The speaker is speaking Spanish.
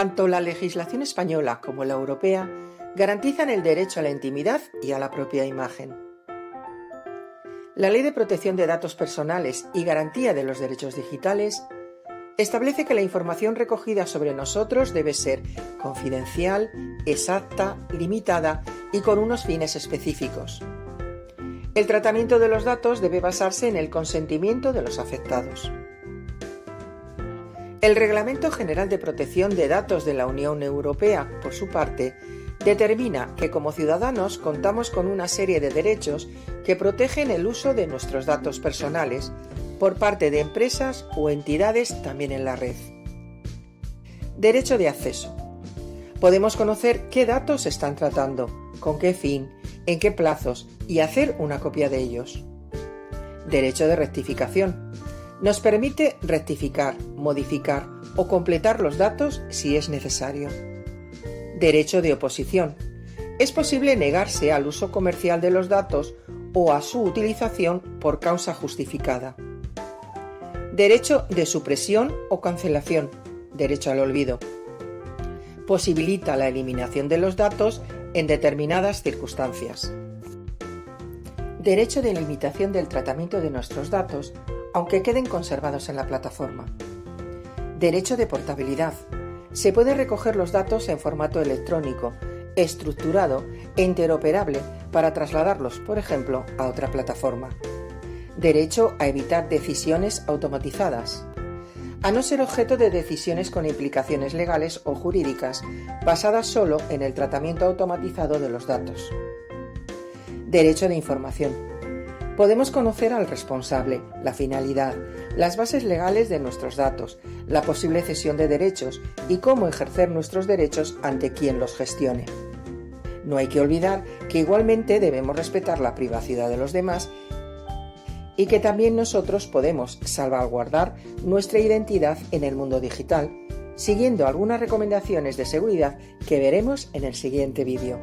Tanto la legislación española como la europea garantizan el derecho a la intimidad y a la propia imagen. La Ley de Protección de Datos Personales y Garantía de los Derechos Digitales establece que la información recogida sobre nosotros debe ser confidencial, exacta, limitada y con unos fines específicos. El tratamiento de los datos debe basarse en el consentimiento de los afectados. El Reglamento General de Protección de Datos de la Unión Europea, por su parte, determina que como ciudadanos contamos con una serie de derechos que protegen el uso de nuestros datos personales por parte de empresas o entidades también en la red. Derecho de acceso. Podemos conocer qué datos se están tratando, con qué fin, en qué plazos y hacer una copia de ellos. Derecho de rectificación nos permite rectificar, modificar o completar los datos si es necesario. Derecho de oposición. Es posible negarse al uso comercial de los datos o a su utilización por causa justificada. Derecho de supresión o cancelación. Derecho al olvido. Posibilita la eliminación de los datos en determinadas circunstancias. Derecho de limitación del tratamiento de nuestros datos aunque queden conservados en la plataforma. Derecho de portabilidad. Se puede recoger los datos en formato electrónico, estructurado e interoperable para trasladarlos, por ejemplo, a otra plataforma. Derecho a evitar decisiones automatizadas. A no ser objeto de decisiones con implicaciones legales o jurídicas, basadas solo en el tratamiento automatizado de los datos. Derecho de información Podemos conocer al responsable, la finalidad, las bases legales de nuestros datos, la posible cesión de derechos y cómo ejercer nuestros derechos ante quien los gestione. No hay que olvidar que igualmente debemos respetar la privacidad de los demás y que también nosotros podemos salvaguardar nuestra identidad en el mundo digital, siguiendo algunas recomendaciones de seguridad que veremos en el siguiente vídeo.